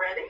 ready?